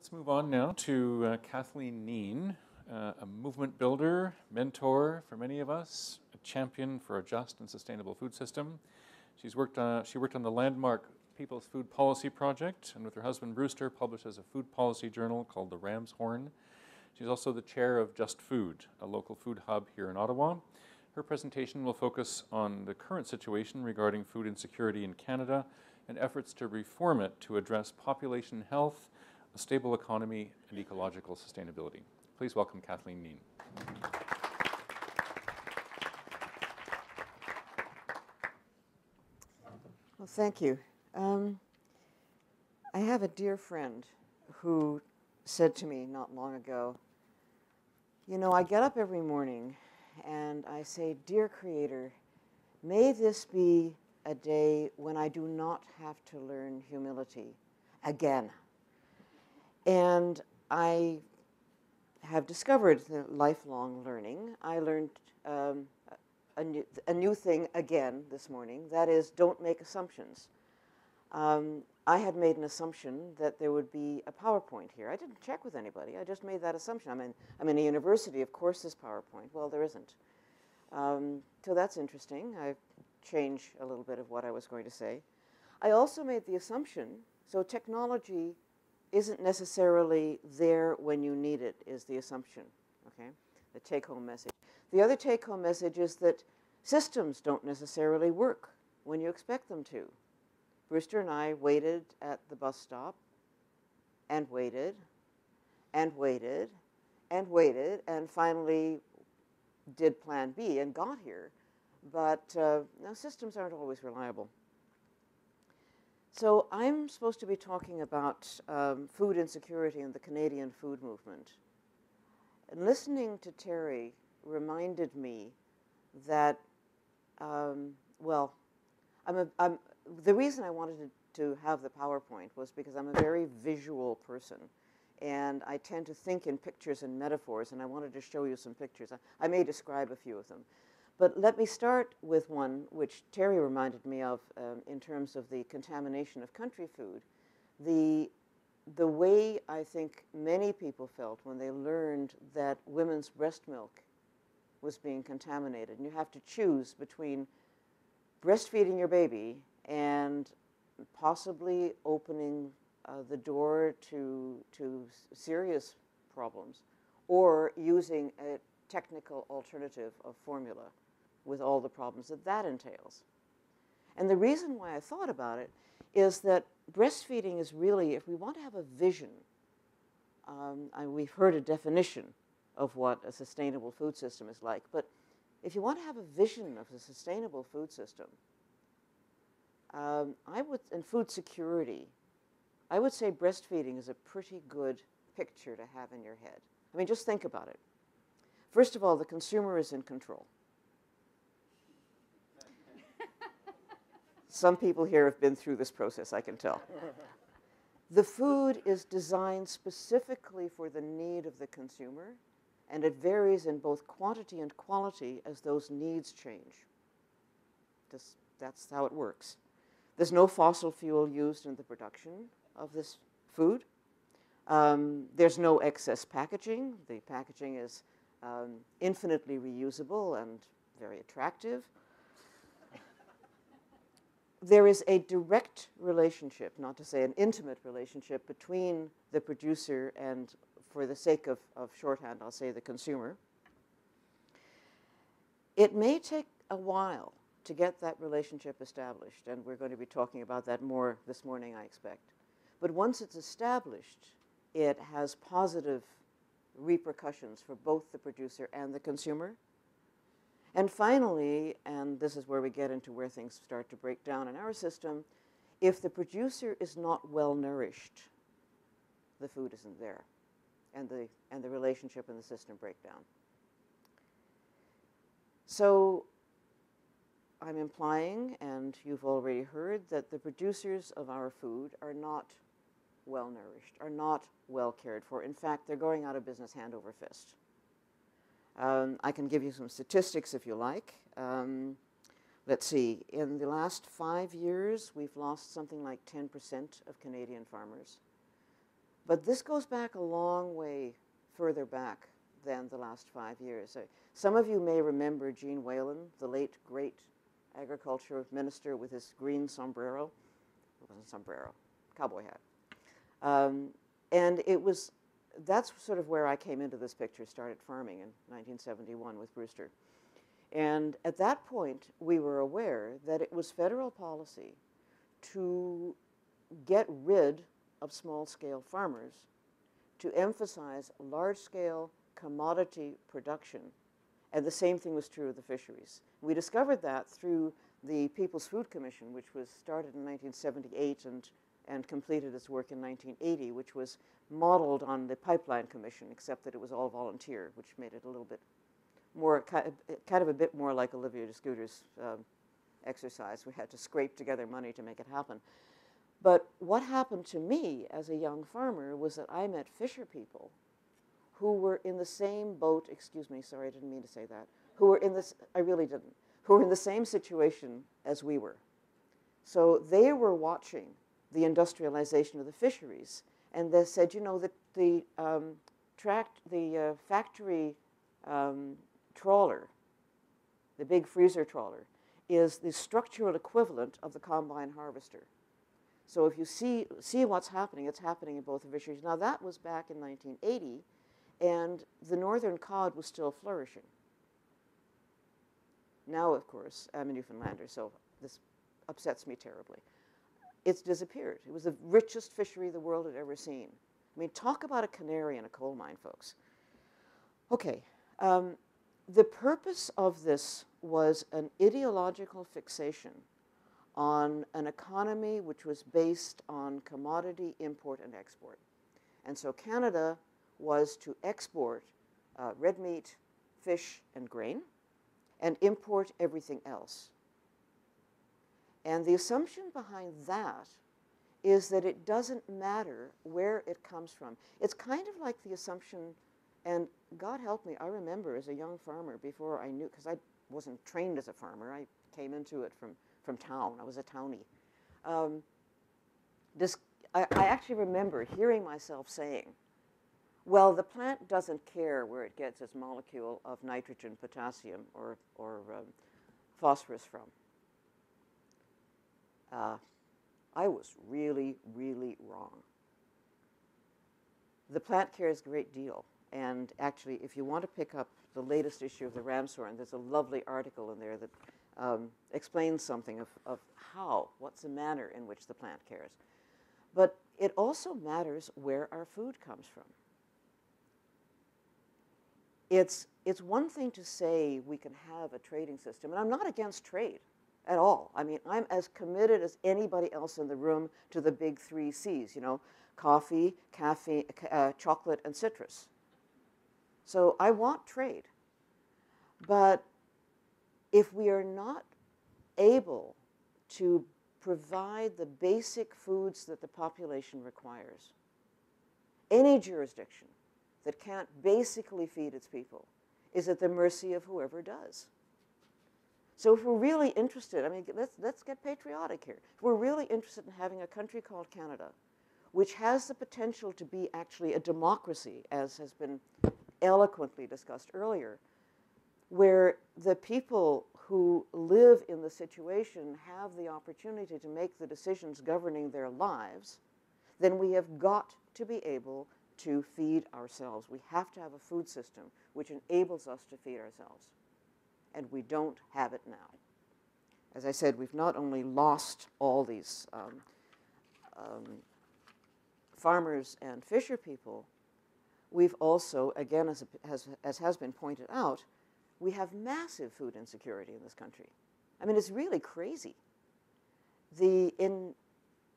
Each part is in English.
Let's move on now to uh, Cathleen Kneen, uh, a movement builder, mentor for many of us, a champion for a just and sustainable food system. She's worked on, she worked on the landmark People's Food Policy Project and with her husband Brewster publishes a food policy journal called The Ram's Horn. She's also the chair of Just Food, a local food hub here in Ottawa. Her presentation will focus on the current situation regarding food insecurity in Canada and efforts to reform it to address population health a stable economy, and ecological sustainability. Please welcome Cathleen Kneen. Well, thank you. Um, I have a dear friend who said to me not long ago, You know, I get up every morning and I say, Dear Creator, may this be a day when I do not have to learn humility again. And I have discovered lifelong learning. I learned um, a, new, a new thing again this morning. That is, don't make assumptions. Um, I had made an assumption that there would be a PowerPoint here. I didn't check with anybody. I just made that assumption. I'm in, I'm in a university. Of course, there's PowerPoint. Well, there isn't. Um, so that's interesting. I changed a little bit of what I was going to say. I also made the assumption, so technology isn't necessarily there when you need it, is the assumption, okay? The take home message. The other take home message is that systems don't necessarily work when you expect them to. Brewster and I waited at the bus stop and waited and waited and waited and finally did plan B and got here. But uh, now systems aren't always reliable. So I'm supposed to be talking about um, food insecurity and the Canadian food movement. And listening to Terry reminded me that, um, well, I'm a, I'm, the reason I wanted to, to have the PowerPoint was because I'm a very visual person. And I tend to think in pictures and metaphors, and I wanted to show you some pictures. I, I may describe a few of them. But let me start with one which Terry reminded me of um, in terms of the contamination of country food. The, the way I think many people felt when they learned that women's breast milk was being contaminated. And you have to choose between breastfeeding your baby and possibly opening uh, the door to, to serious problems or using a technical alternative of formula with all the problems that that entails. And the reason why I thought about it is that breastfeeding is really, if we want to have a vision, um, I, we've heard a definition of what a sustainable food system is like, but if you want to have a vision of a sustainable food system, um, I would, and food security, I would say breastfeeding is a pretty good picture to have in your head. I mean, just think about it. First of all, the consumer is in control. Some people here have been through this process, I can tell. the food is designed specifically for the need of the consumer, and it varies in both quantity and quality as those needs change. This, that's how it works. There's no fossil fuel used in the production of this food. Um, there's no excess packaging. The packaging is um, infinitely reusable and very attractive there is a direct relationship, not to say an intimate relationship, between the producer and, for the sake of, of shorthand, I'll say the consumer. It may take a while to get that relationship established, and we're going to be talking about that more this morning, I expect. But once it's established, it has positive repercussions for both the producer and the consumer. And finally, and this is where we get into where things start to break down in our system, if the producer is not well nourished, the food isn't there, and the, and the relationship and the system break down. So I'm implying, and you've already heard, that the producers of our food are not well nourished, are not well cared for. In fact, they're going out of business hand over fist. Um, I can give you some statistics if you like. Um, let's see, in the last five years, we've lost something like 10% of Canadian farmers. But this goes back a long way further back than the last five years. Uh, some of you may remember Gene Whelan, the late great agriculture minister with his green sombrero. It wasn't sombrero, cowboy hat. Um, and it was, that's sort of where I came into this picture, started farming in 1971 with Brewster. And at that point, we were aware that it was federal policy to get rid of small scale farmers, to emphasize large scale commodity production. And the same thing was true of the fisheries. We discovered that through the People's Food Commission, which was started in 1978 and, and completed its work in 1980, which was modeled on the Pipeline Commission, except that it was all volunteer, which made it a little bit more, kind of a bit more like Olivier De Schutter's um, exercise. We had to scrape together money to make it happen. But what happened to me as a young farmer was that I met fisher people who were in the same boat, excuse me, sorry, I didn't mean to say that, who were in this, I really didn't, who were in the same situation as we were. So they were watching the industrialization of the fisheries, and they said, you know, that the um, tract, the uh, factory um, trawler, the big freezer trawler, is the structural equivalent of the combine harvester. So if you see, see what's happening, it's happening in both the fisheries. Now that was back in 1980, and the northern cod was still flourishing. Now, of course, I'm a Newfoundlander, so this upsets me terribly. It's disappeared. It was the richest fishery the world had ever seen. I mean, talk about a canary in a coal mine, folks. Okay, um, the purpose of this was an ideological fixation on an economy which was based on commodity import and export. And so Canada was to export uh, red meat, fish, and grain, and import everything else. And the assumption behind that is that it doesn't matter where it comes from. It's kind of like the assumption, and God help me, I remember as a young farmer before I knew, because I wasn't trained as a farmer, I came into it from, from town, I was a townie. Um, this, I, I actually remember hearing myself saying, well, the plant doesn't care where it gets its molecule of nitrogen, potassium, or, or um, phosphorus from. Uh, I was really, really wrong. The plant cares a great deal. And actually, if you want to pick up the latest issue of the Ram's Horn, there's a lovely article in there that um, explains something of, of how, what's the manner in which the plant cares. But it also matters where our food comes from. It's, it's one thing to say we can have a trading system, and I'm not against trade at all. I mean, I'm as committed as anybody else in the room to the big three C's, you know, coffee, caffeine, uh, chocolate, and citrus. So I want trade. But if we are not able to provide the basic foods that the population requires, any jurisdiction that can't basically feed its people is at the mercy of whoever does. So if we're really interested, I mean, let's, let's get patriotic here. If we're really interested in having a country called Canada, which has the potential to be actually a democracy, as has been eloquently discussed earlier, where the people who live in the situation have the opportunity to make the decisions governing their lives, then we have got to be able to feed ourselves. We have to have a food system which enables us to feed ourselves. And we don't have it now. As I said, we've not only lost all these um, um, farmers and fisher people, We've also, again, as, has, as has been pointed out, we have massive food insecurity in this country. I mean, it's really crazy. The, in,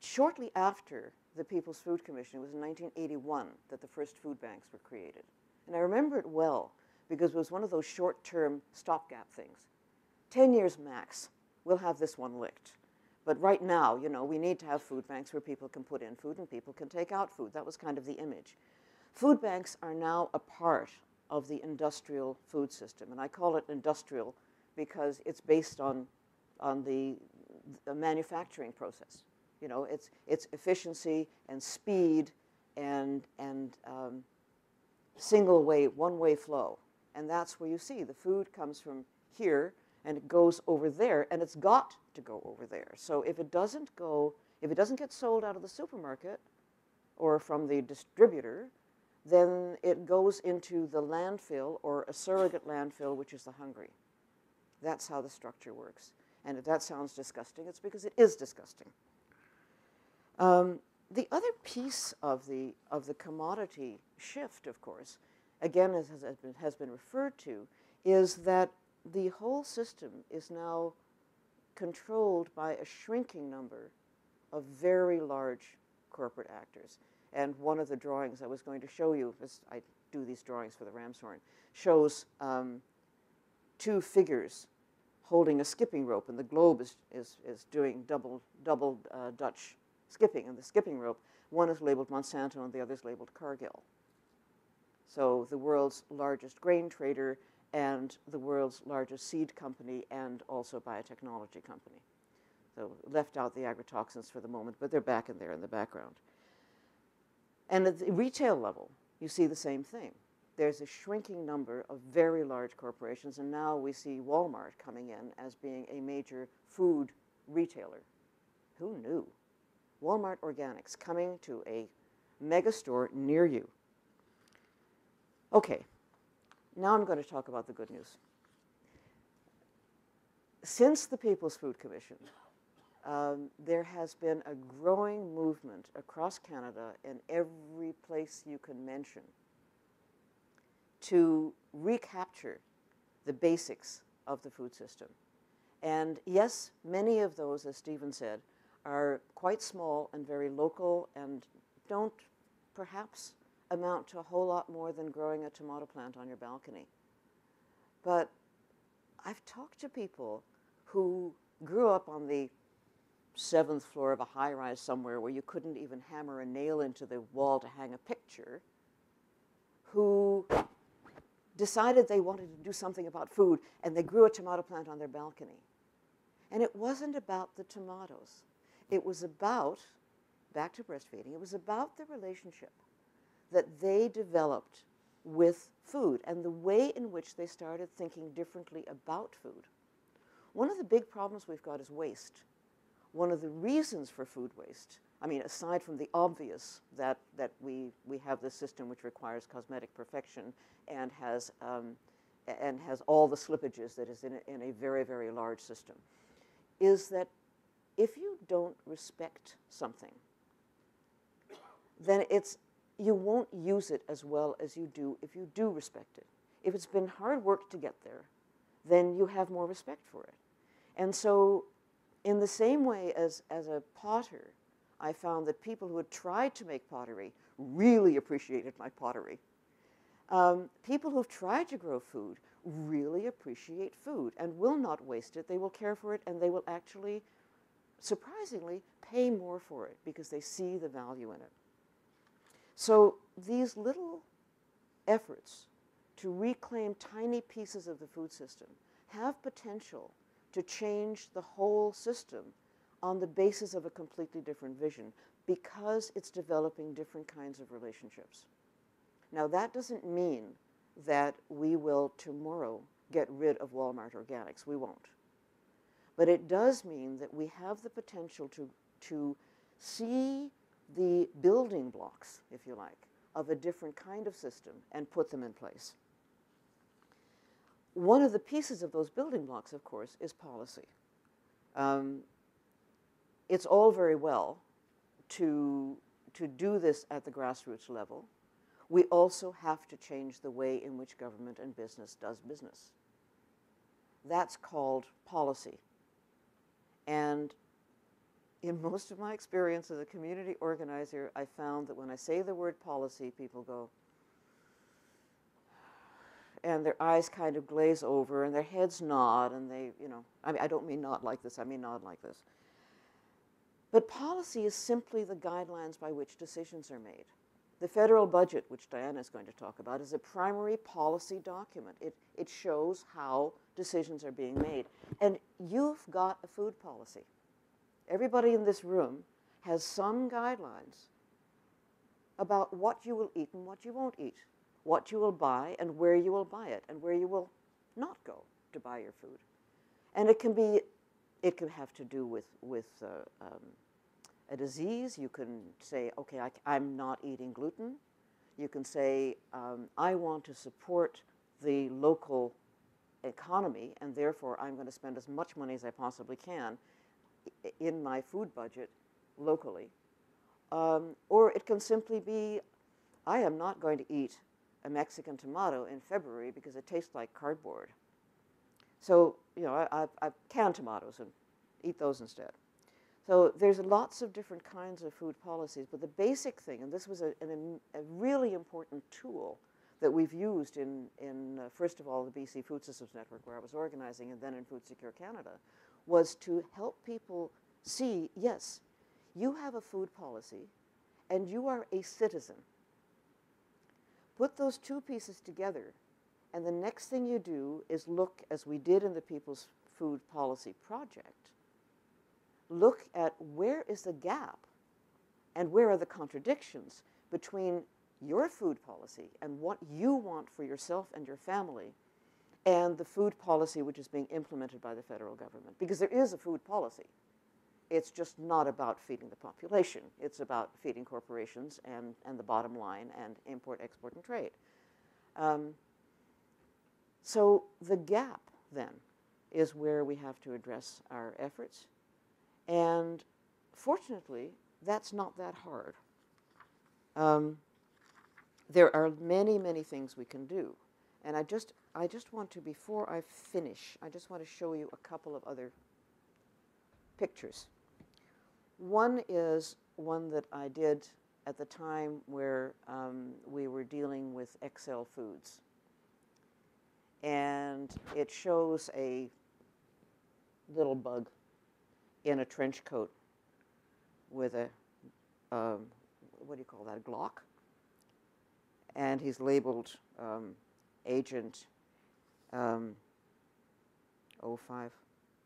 shortly after the People's Food Commission, it was in 1981 that the first food banks were created. And I remember it well because it was one of those short-term stopgap things. 10 years max, we'll have this one licked. But right now, you know, we need to have food banks where people can put in food and people can take out food. That was kind of the image. Food banks are now a part of the industrial food system, and I call it industrial because it's based on, on the, the manufacturing process. You know, it's, it's efficiency and speed and, and um, single way, one way flow. And that's where you see the food comes from here and it goes over there and it's got to go over there. So if it doesn't go, if it doesn't get sold out of the supermarket or from the distributor, then it goes into the landfill or a surrogate landfill, which is the hungry. That's how the structure works. And if that sounds disgusting, it's because it is disgusting. Um, the other piece of the, of the commodity shift, of course, again, as has been, has been referred to, is that the whole system is now controlled by a shrinking number of very large corporate actors. And one of the drawings I was going to show you, as I do these drawings for the Ram's Horn, shows um, two figures holding a skipping rope, and the globe is, is, is doing double, double uh, Dutch skipping. And the skipping rope, one is labeled Monsanto and the other is labeled Cargill. So the world's largest grain trader and the world's largest seed company and also biotechnology company. So left out the agrotoxins for the moment, but they're back in there in the background. And at the retail level, you see the same thing. There's a shrinking number of very large corporations, and now we see Walmart coming in as being a major food retailer. Who knew? Walmart Organics coming to a mega store near you. Okay, now I'm going to talk about the good news. Since the People's Food Commission, um, there has been a growing movement across Canada in every place you can mention to recapture the basics of the food system. And yes, many of those, as Stephen said, are quite small and very local and don't perhaps amount to a whole lot more than growing a tomato plant on your balcony. But I've talked to people who grew up on the seventh floor of a high rise somewhere where you couldn't even hammer a nail into the wall to hang a picture, who decided they wanted to do something about food and they grew a tomato plant on their balcony. And it wasn't about the tomatoes. It was about, back to breastfeeding, it was about the relationship that they developed with food and the way in which they started thinking differently about food. One of the big problems we've got is waste. One of the reasons for food waste, I mean, aside from the obvious that, that we, we have this system which requires cosmetic perfection and has, um, and has all the slippages that is in a, in a very, very large system, is that if you don't respect something, then it's you won't use it as well as you do if you do respect it. If it's been hard work to get there, then you have more respect for it. And so, in the same way as, as a potter, I found that people who had tried to make pottery really appreciated my pottery. Um, people who've tried to grow food really appreciate food and will not waste it. They will care for it and they will actually, surprisingly, pay more for it because they see the value in it. So these little efforts to reclaim tiny pieces of the food system have potential to change the whole system on the basis of a completely different vision because it's developing different kinds of relationships. Now, that doesn't mean that we will tomorrow get rid of Walmart Organics. We won't. But it does mean that we have the potential to, to see the building blocks, if you like, of a different kind of system and put them in place. One of the pieces of those building blocks, of course, is policy. Um, it's all very well to, to do this at the grassroots level. We also have to change the way in which government and business does business. That's called policy. And in most of my experience as a community organizer, I found that when I say the word policy, people go, and their eyes kind of glaze over and their heads nod and they, you know, I mean, I don't mean nod like this, I mean nod like this. But policy is simply the guidelines by which decisions are made. The federal budget, which Diana is going to talk about, is a primary policy document. It, it shows how decisions are being made. And you've got a food policy. Everybody in this room has some guidelines about what you will eat and what you won't eat, what you will buy and where you will buy it, and where you will not go to buy your food. And it can be, it can have to do with, with uh, um, a disease. You can say, okay, I, am not eating gluten. You can say, um, I want to support the local economy, and therefore I'm going to spend as much money as I possibly can in my food budget locally. Um, or it can simply be, I am not going to eat a Mexican tomato in February because it tastes like cardboard. So, you know, I, I, I can tomatoes and eat those instead. So there's lots of different kinds of food policies, but the basic thing, and this was a, an, a really important tool that we've used in, in uh, first of all, the BC Food Systems Network, where I was organizing, and then in Food Secure Canada, was to help people see, yes, you have a food policy, and you are a citizen. Put those two pieces together, and the next thing you do is look, as we did in the People's Food Policy Project, look at where is the gap and where are the contradictions between your food policy and what you want for yourself and your family and the food policy which is being implemented by the federal government. Because there is a food policy. It's just not about feeding the population. It's about feeding corporations and, and the bottom line and import, export, and trade. Um, so the gap then is where we have to address our efforts. And fortunately, that's not that hard. Um, there are many, many things we can do. And I just, I just want to, before I finish, I just want to show you a couple of other pictures. One is one that I did at the time where um, we were dealing with XL Foods. And it shows a little bug in a trench coat with a, um, what do you call that, a Glock? And he's labeled um, Agent um, 05,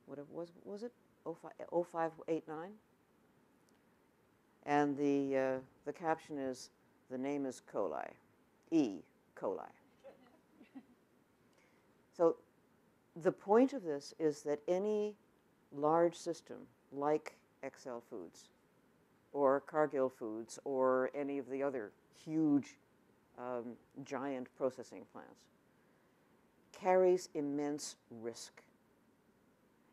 what it was, was it? 05, 0589? And the, uh, the caption is, the name is coli, E. coli. so the point of this is that any large system like XL Foods or Cargill Foods or any of the other huge um, giant processing plants carries immense risk.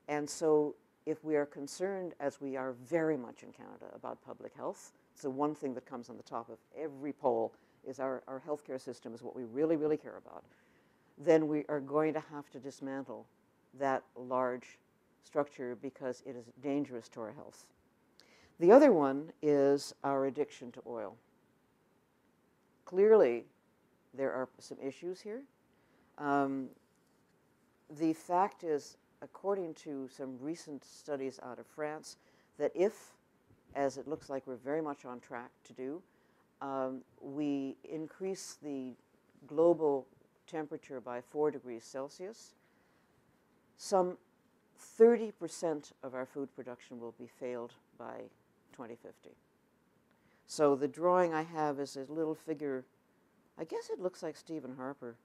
And so if we are concerned, as we are very much in Canada, about public health, so one thing that comes on the top of every poll is our, our healthcare system is what we really, really care about, then we are going to have to dismantle that large structure because it is dangerous to our health. The other one is our addiction to oil. Clearly, there are some issues here. Um, the fact is, according to some recent studies out of France, that if, as it looks like we're very much on track to do, um, we increase the global temperature by four degrees Celsius, some 30% of our food production will be failed by 2050. So the drawing I have is a little figure, I guess it looks like Stephen Harper,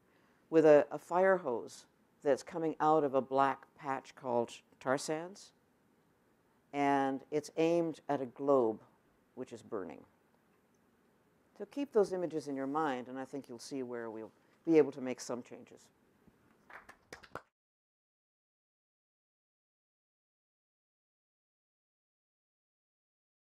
with a, a fire hose that's coming out of a black patch called tar sands. And it's aimed at a globe which is burning. So keep those images in your mind, and I think you'll see where we'll be able to make some changes.